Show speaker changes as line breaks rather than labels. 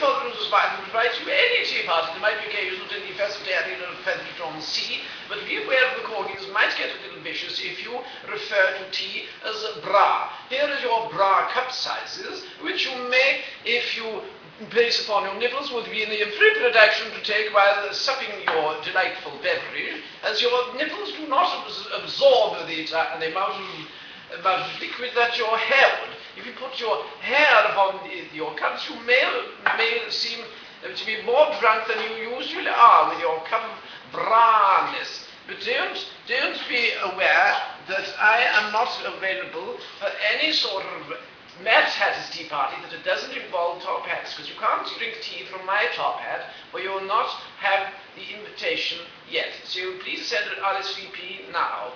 You to any tea party. There might be occasions in the festivarian or Featherston Sea, but be aware of the corgis might get a little vicious if you refer to tea as a bra. Here is your bra cup sizes, which you may, if you place upon your nipples would be in the appropriate action to take while supping your delightful beverage, as your nipples do not absorb the, the amount of, liquid that your hair you put your hair upon your cups, you may, may seem to be more drunk than you usually are with your cup of branness. But don't, don't be aware that I am not available for any sort of Matt his tea party that it doesn't involve top hats because you can't drink tea from my top hat or you will not have the invitation yet. So please send an RSVP now